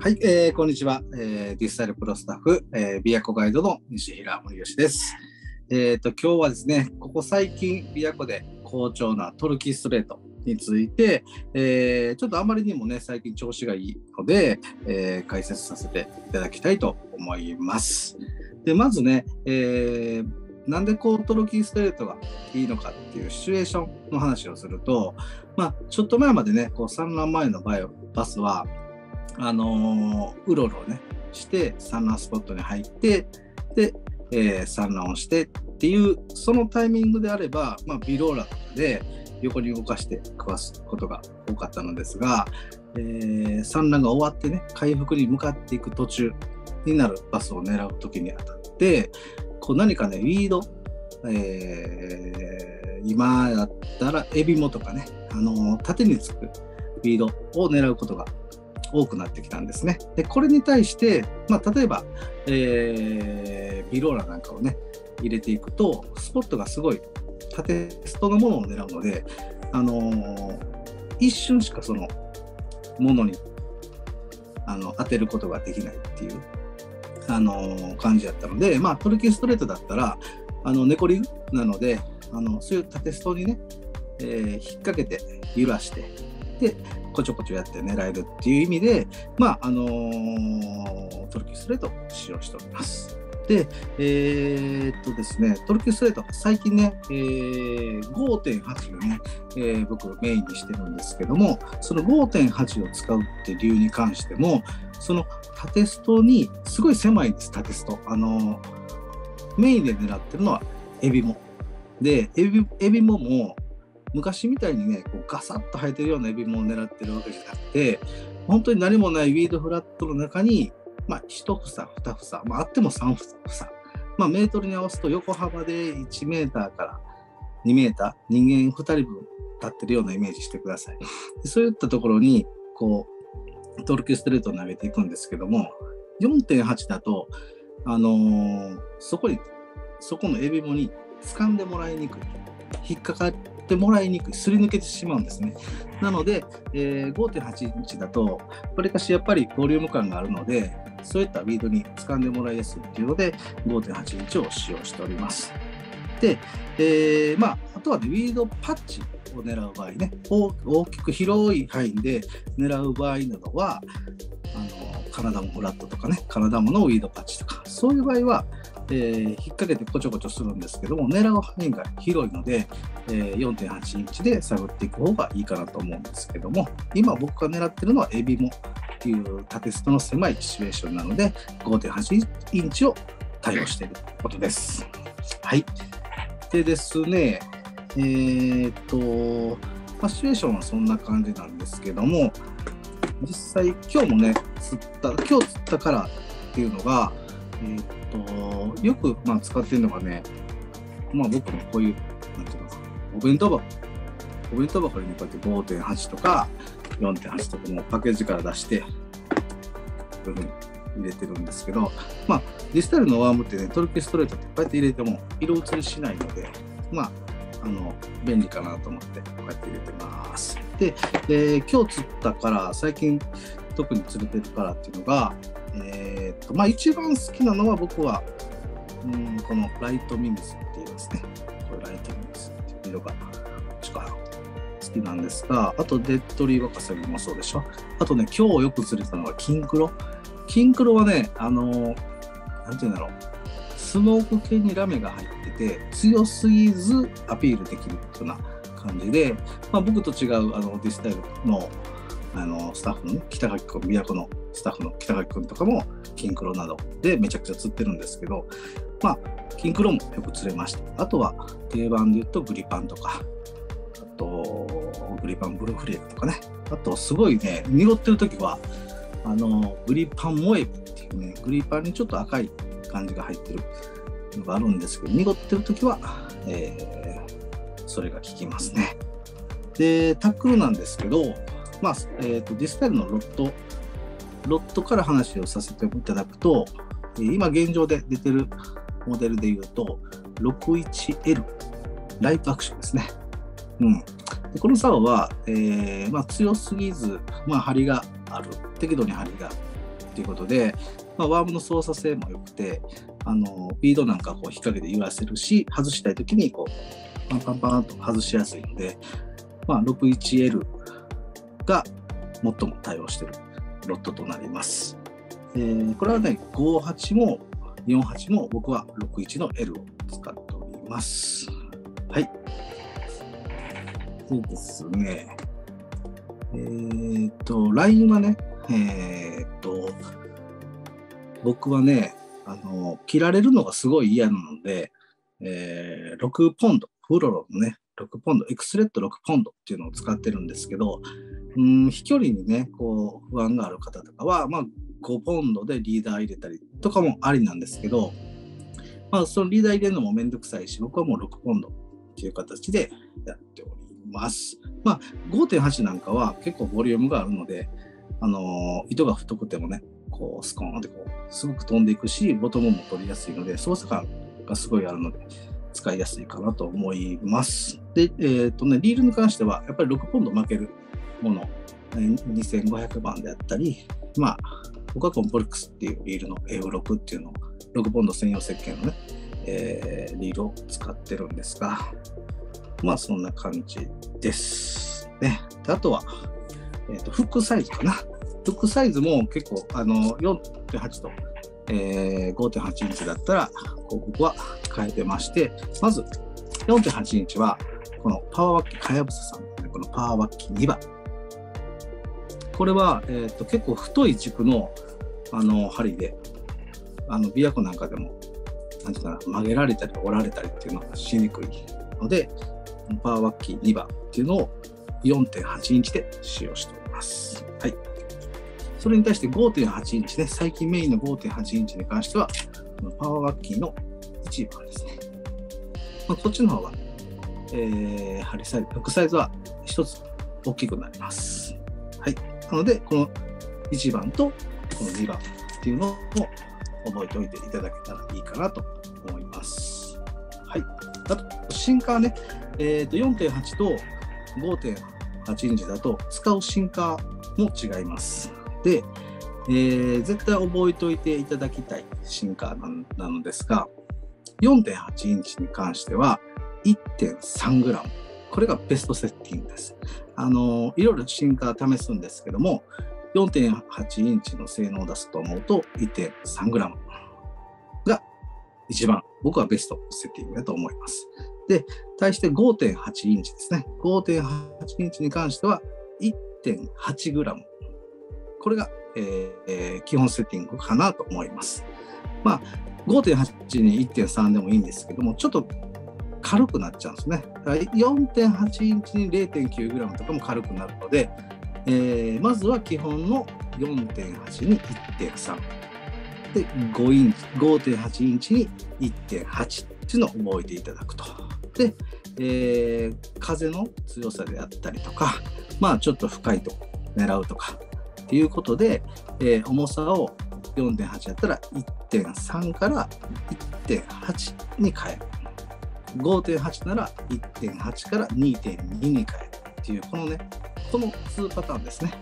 はい、えー、こんにちは、えー。ディスタイルプロスタッフ、えー、琵琶湖ガイドの西平守良です。えっ、と、今日はですね、ここ最近、琵琶湖で好調なトルキーストレートについて、えー、ちょっとあまりにもね、最近調子がいいので、えー、解説させていただきたいと思います。で、まずね、えー、なんでこうトルキーストレートがいいのかっていうシチュエーションの話をすると、まあ、ちょっと前までね、こう産卵前のバイオバスは、あのーうろうろね、して産卵スポットに入って、で、えー産卵をしてっていう、そのタイミングであれば、まあ、ビローラとかで横に動かして食わすことが多かったのですが、えー産卵が終わってね、回復に向かっていく途中になるバスを狙う時にあたって、こう何かね、ウィード、えー今だったらエビモとかね、あのー縦につくウィードを狙うことが多くなってきたんですね。で、これに対して、まあ、例えば、えービローラなんかをね、入れていくと、スポットがすごい縦ストのものを狙うので、あのー一瞬しかそのものにあの当てることができないっていう、あのー感じだったので、まあ、トルキーストレートだったら、あの、猫リグなので、あの、そういう縦ストにね、えー引っ掛けて揺らして、で、こちょこちょやって狙えるっていう意味で、まあ、あのートルキーストレートを使用しております。で、えーっとですね、トルキーストレート、最近ね、えー5.8をね、えー僕メインにしてるんですけども、その5.8を使うっていう理由に関しても、その縦ストに、すごい狭いです、縦スト。あのーメインで狙ってるのはエビモ。で、エビエビモも、昔みたいにね、こうガサッと生えてるようなエビモを狙ってるわけじゃなくて、本当に何もないウィードフラットの中に、まあ、1房、2房、まあ、あっても3房、まあ、メートルに合わすと横幅で1メーターから2メーター、人間2人分立ってるようなイメージしてください。そういったところに、こう、トルキストレートを投げていくんですけども、4.8だと、あのーそこに、そこのエビモに掴んでもらいにくい。引っかかってもらいにくい。すり抜けてしまうんですね。なので、えー5.8インチだと、わりかしやっぱりボリューム感があるので、そういったウィードに掴んでもらいやすいっていうので、5.8インチを使用しております。で、えーまあ、あとはね、ウィードパッチを狙う場合ね、大きく広い範囲で狙う場合などは、あのカナダモフラットとかね、カナダモのウィードパッチとか、そういう場合は、えー引っ掛けてこちょこちょするんですけども、狙う範囲が広いので、えー4.8インチで探っていく方がいいかなと思うんですけども、今僕が狙ってるのはエビモっていう縦ストの狭いシチュエーションなので、5.8インチを対応していることです。はい。でですね、えーっと、まあ、シチュエーションはそんな感じなんですけども、実際今日もね、釣った、今日釣ったからっていうのが、えーっと、よくまあ使ってるのがね、まあ僕もこういう、なんていうのかな、お弁当箱、お弁当箱にねこうやって5.8とか4.8とかもパッケージから出して、こういうふうに入れてるんですけど、まあディスタイルのワームってね、トルキストレートってこうやって入れても色移りしないので、まあ、あの、便利かなと思って、こうやって入れてます。で、えー今日釣ったから、最近特に釣れてるからっていうのが、えーっと、まあ一番好きなのは僕は、うん、このライトミミズって言いうですね、これライトミミズっていう色が、こっちか。好きなんですが、あとデッドリーワカサギもそうでしょ。あとね、今日よく釣れたのがキンクロ。キンクロはね、あのーなんていうんだろう。スモーク系にラメが入ってて、強すぎずアピールできるような感じで、まあ、僕と違うあのディスタイルのあのスタッフのね、北垣君、宮古のスタッフの北垣君とかも、キンクロなどでめちゃくちゃ釣ってるんですけど、まあ、キンクロもよく釣れました。あとは定番で言うとグリパンとか、あとグリパンブルーフレークとかね、あとすごいね、濁ってる時は、あのグリパンモエビっていうね、グリパンにちょっと赤い感じが入ってるのがあるんですけど、濁ってる時は、えーそれが効きますね。で、タックルなんですけど、まあ、えっ、と、ディスタイルのロット、ロットから話をさせていただくと、えー今現状で出てるモデルで言うと、61L、ライトアクションですね。うん。でこの竿は、えーまあ、強すぎず、まあ、張りがある、適度に張りがっていうことで、まあ、ワームの操作性も良くて、あのビードなんかこう引っ掛けて揺らせるし、外したいときにこうパンパンパンと外しやすいので、まあ、61L が最も対応しているロットとなります。えー、これはね、58も48も僕は61の L を使っております。はい。でですね、えー、っと、LINE はね、えー、っと、僕はね、あの、切られるのがすごい嫌なので、えー、6ポンド、フロロのね、6ポンド、エクスレット6ポンドっていうのを使ってるんですけど、うん、飛距離にね、こう、不安がある方とかは、まあ、5ポンドでリーダー入れたりとかもありなんですけど、まあ、そのリーダー入れるのもめんどくさいし、僕はもう6ポンドっていう形でやっております。まあ、5.8なんかは結構ボリュームがあるので、あのー、糸が太くてもね、こう、スコーンってこう、すごく飛んでいくし、ボトムも取りやすいので、操作感がすごいあるので、使いやすいかなと思います。で、えっ、ー、とね、リールに関しては、やっぱり6ポンド負けるもの、2500番であったり、まあ、僕はコンプレックスっていうリールの F6 っていうのを、6ポンド専用石鹸のね、えー、リールを使ってるんですが、まあそんな感じです。ね。あとは、えっ、ー、と、フックサイズかな。フックサイズも結構、あの、4.8と、えー、5.8インチだったら、こう僕は変えてまして、まず4.8インチは、このパワーワッキ、かやぶささんの、このパワーワッキー2番。これは、えーと、結構太い軸のあの針で、あの琵琶湖なんかでも、なんていうかな、曲げられたり折られたりっていうのがしにくいので、パワーワッキー2番っていうのを4.8インチで使用しております。はい。それに対して5.8インチね、最近メインの5.8インチに関しては、パワーワッキーの1番ですね。まあ、こっちの方が、えー、針サイズ、副サイズは1つ大きくなります。なので、この1番とこの2番っていうのを覚えておいていただけたらいいかなと思います。はい。あと、進化ね、えー、と4.8と5.8インチだと使う進化も違います。で、えー、絶対覚えておいていただきたい進化なのですが、4.8インチに関しては 1.3g。これがベストセッティングです。あの、いろいろ進化試すんですけども、4.8インチの性能を出すと思うと 1.3g が一番僕はベストセッティングだと思います。で、対して5.8インチですね。5.8インチに関しては 1.8g。これが、えー、基本セッティングかなと思います。まあ、5.8に1.3でもいいんですけども、ちょっと軽くなっちゃうんですね。4.8インチに 0.9g とかも軽くなるので、えー、まずは基本の4.8に1.3。で、5インチ、5.8インチに1.8っていうのを覚えていただくと。で、えー、風の強さであったりとか、まあちょっと深いとこ狙うとかっていうことで、えー、重さを4.8やったら1.3から1.8に変える。5.8なら1.8から2.2に変えるっていう、このね、この2パターンですね。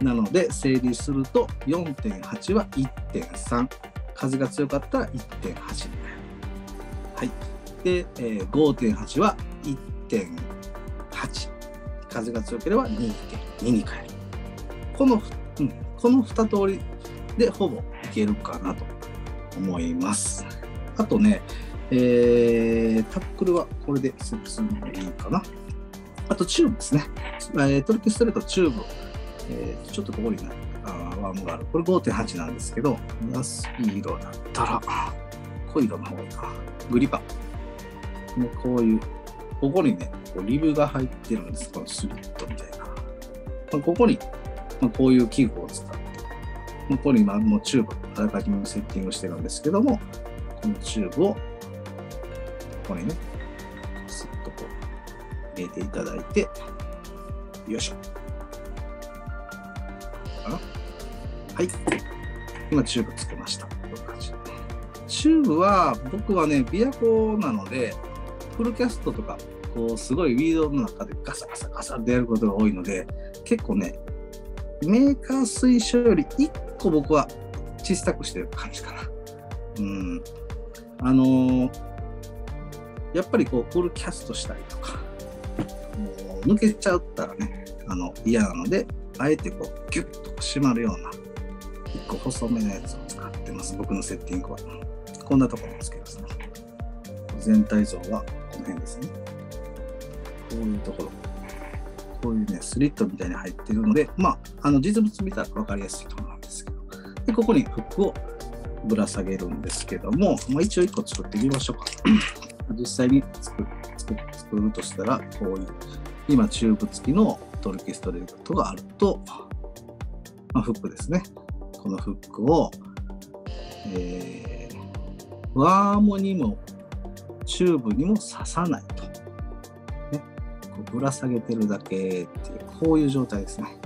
うん、なので、整理すると4.8は1.3。風が強かったら1.8に変える。はい。で、えー、5.8は1.8。風が強ければ2.2に変える。この、うん、この2通りでほぼいけるかなと思います。あとね、えー、タックルはこれで進んでいいかな。あとチューブですね。えー、トルキストレートチューブ。えー、ちょっとここにね、あワームがある。これ5.8なんですけど、安い色だったら、濃い色の方がいいか。グリパ。ね、こういう、ここにね、こうリブが入ってるんです。このスリットみたいな。まあ、ここに、まあ、こういう器具を使って、ここにまあもうチューブ、あらかじめセッティングしてるんですけども、このチューブをここにね、スッとこう入れていただいて、よいしょ。はい。今、チューブつけました。チューブは、僕はね、琵琶湖なので、フルキャストとか、こう、すごいウィードの中でガサガサガサってやることが多いので、結構ね、メーカー推奨より結構僕は小さくしてる感じかな。うん。あのー、やっぱりこう、フルキャストしたりとか、抜けちゃったらね、あの、嫌なので、あえてこう、ギュッと締まるような、一個細めのやつを使ってます、僕のセッティングは。こんなところですけどね。全体像はこの辺ですね。こういうところ。こういうね、スリットみたいに入ってるので、まあ、あの実物見たら分かりやすいと思うんですけど。で、ここにフックをぶら下げるんですけども、まあ、一応1個作ってみましょうか。実際に作作作るとしたら、こういう、今、チューブ付きのトルキストレートがあると、まあ、フックですね。このフックを、えー、ワームにもチューブにも刺さないと。ね、こうぶら下げてるだけっていう、こういう状態ですね。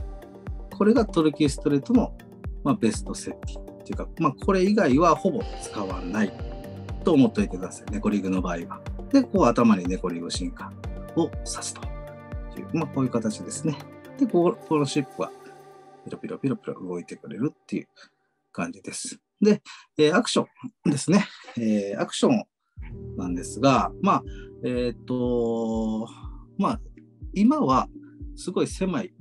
これがトルキストレートの、まあ、ベストセッティングっていうか、まあ、これ以外はほぼ使わないと思っておいてください。ネコリグの場合は。で、こう頭にネコリグ進化を刺すという、まあ、こういう形ですね。で、ここのシップはピロピロピロピロ動いてくれるっていう感じです。で、えー、アクションですね。えー、アクションなんですが、まあ、えっ、と、まあ、今はすごい狭い、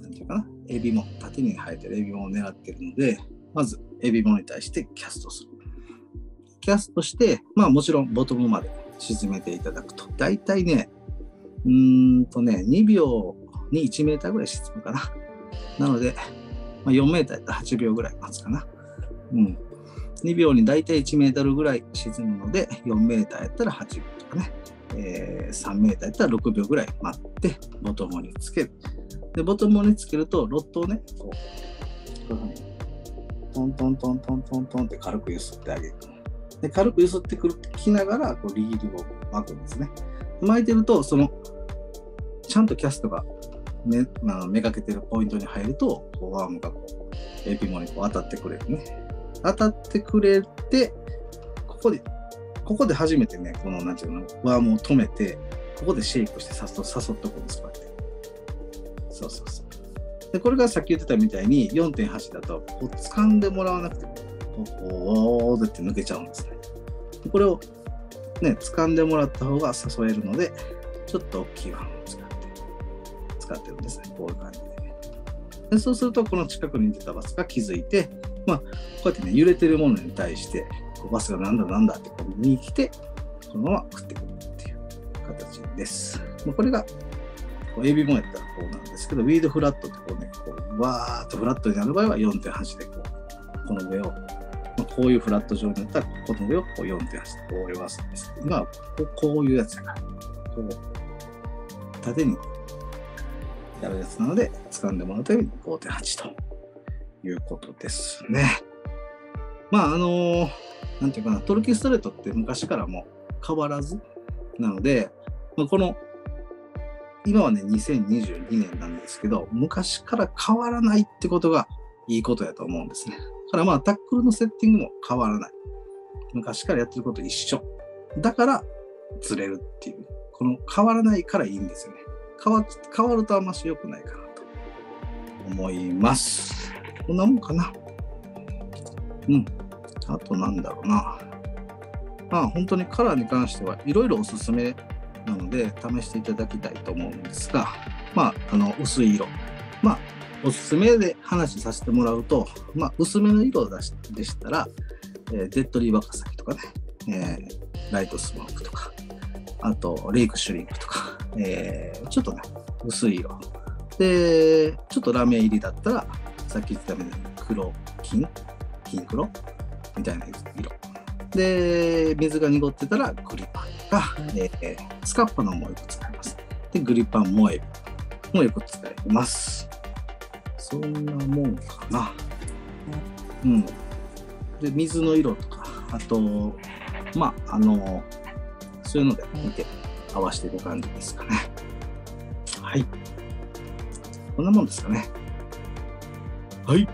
なんていうかな、エビも、縦に生えてるエビもを狙ってるので、まずエビもに対してキャストする。キャストして、まあもちろんボトムまで沈めていただくと。大体ね、うんとね、2秒に1メーターぐらい沈むかな。なので、まあ、4メーターやったら8秒ぐらい待つかな。うん。2秒に大体1メートルぐらい沈むので、4メーターやったら8秒とかね、えー、3メーターやったら6秒ぐらい待って、ボトムにつける。で、ボトムにつけると、ロットをね、こう、こういうふうに、トントントントントントンって軽く揺すってあげる。で、軽く揺すってくるきながら、こう、リールを巻くんですね。巻いてると、その、ちゃんとキャストがね、まあ、めがけてるポイントに入ると、こうワームがこう、エビモにこう当たってくれるね。当たってくれて、ここで、ここで初めてね、この、なんていうの、ワームを止めて、ここでシェイクして誘誘っておくんです、こうやって。そうそうそう。で、これがさっき言ってたみたいに、4.8だと、こう、掴んでもらわなくても、こう、って抜けちゃうんですね。これを、ね、掴んでもらった方が誘えるので、ちょっと大きいワームを使って、使ってるんですね。こういう感じで。でそうすると、この近くに出たバスが気づいて、まあ、こうやってね、揺れてるものに対して、こうバスがなんだなんだってこう見に来て、そのまま食ってくるっていう形です。まあ、これが、こうエビもやったらこうなんですけど、ウィードフラットってこうね、こうわーっとフラットになる場合は4.8でこう、この上を、こういうフラット状になったら、この上をこう4.8でこう泳がすんですけど、まあ、こういうやつだから、こう、縦にやるやつなので、掴んでもらうために5.8と。いうことですね。まああのなんていうかなトルキストレートって昔からも変わらずなので、まあ、この今はね2022年なんですけど昔から変わらないってことがいいことやと思うんですね。からまあタックルのセッティングも変わらない。昔からやってること一緒。だからずれるっていう。この変わらないからいいんですよね。変わ変わるとあんまし良くないかなと思います。こんなもんかな。うん。あとなんだろうな。まあ本当にカラーに関してはいろいろおすすめなので試していただきたいと思うんですが、まあ、あの薄い色。まあおすすめで話させてもらうと、まあ、薄めの色でしたら、えー、デッドリーバカサキとかね、えー、ライトスモークとか、あとレイクシュリンクとか、えー、ちょっとね、薄い色。で、ちょっとラメ入りだったら、さっき言ったみたいに黒、金、金黒みたいな色。で、水が濁ってたらグリパンが、えー、スカッパのもよく使います。で、グリパンもエビもよく使います。そんなもんかな。うん。で、水の色とか、あと、まあ、あの、そういうので見て合わせていく感じですかね。はい。こんなもんですかね。はい。